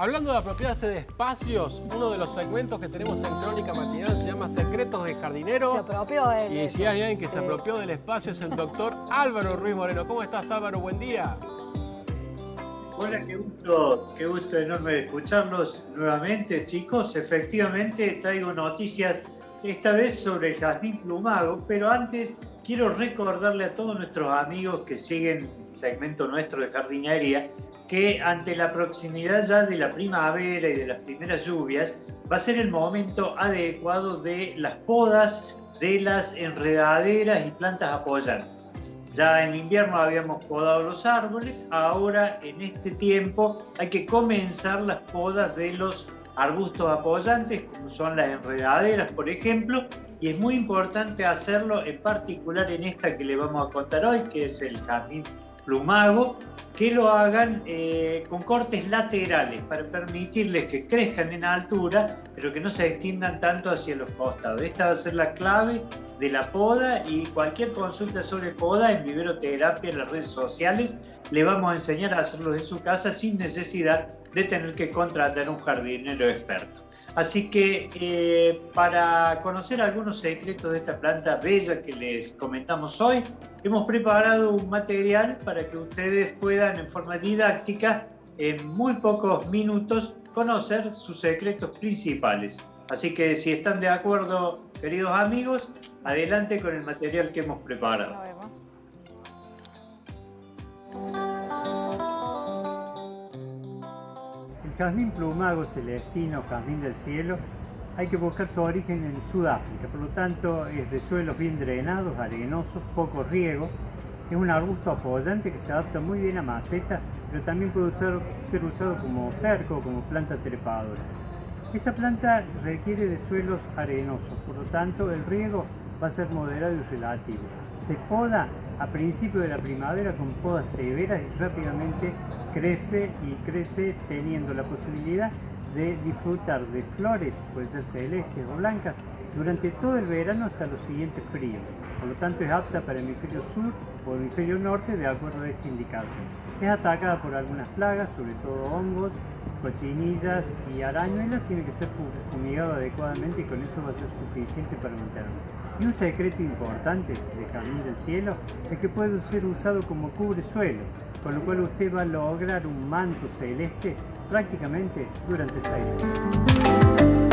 Hablando de apropiarse de espacios, uno de los segmentos que tenemos en Crónica Matinal se llama Secretos de Jardinero. Se apropió él. Y si hay alguien que se apropió del espacio es el doctor Álvaro Ruiz Moreno. ¿Cómo estás Álvaro? Buen día. Hola, qué gusto, qué gusto enorme escucharlos nuevamente, chicos. Efectivamente traigo noticias esta vez sobre el jazmín plumago, pero antes quiero recordarle a todos nuestros amigos que siguen el segmento nuestro de jardinería que ante la proximidad ya de la primavera y de las primeras lluvias, va a ser el momento adecuado de las podas de las enredaderas y plantas apoyantes. Ya en invierno habíamos podado los árboles, ahora en este tiempo hay que comenzar las podas de los arbustos apoyantes, como son las enredaderas, por ejemplo, y es muy importante hacerlo en particular en esta que le vamos a contar hoy, que es el jardín plumago, que lo hagan eh, con cortes laterales para permitirles que crezcan en altura, pero que no se extiendan tanto hacia los costados. Esta va a ser la clave de la poda y cualquier consulta sobre poda en viveroterapia en las redes sociales le vamos a enseñar a hacerlo en su casa sin necesidad de tener que contratar un jardinero experto. Así que eh, para conocer algunos secretos de esta planta bella que les comentamos hoy, hemos preparado un material para que ustedes puedan en forma didáctica, en muy pocos minutos, conocer sus secretos principales. Así que si están de acuerdo, queridos amigos, adelante con el material que hemos preparado. Jazmín plumago celestino, jazmín del cielo, hay que buscar su origen en Sudáfrica, por lo tanto es de suelos bien drenados, arenosos, poco riego, es un arbusto apoyante que se adapta muy bien a macetas, pero también puede ser usado como cerco como planta trepadora. Esta planta requiere de suelos arenosos, por lo tanto el riego va a ser moderado y relativo. Se poda a principio de la primavera con podas severas y rápidamente crece y crece teniendo la posibilidad de disfrutar de flores, pueden ser celestes o blancas, durante todo el verano hasta los siguientes fríos. Por lo tanto es apta para el hemisferio sur o el hemisferio norte de acuerdo a esta indicación. Es atacada por algunas plagas, sobre todo hongos, cochinillas y arañuelas, tiene que ser fumigado adecuadamente y con eso va a ser suficiente para mantenerlo. Y un secreto importante de Camino del Cielo es que puede ser usado como cubre suelo, con lo cual usted va a lograr un manto celeste prácticamente durante seis meses.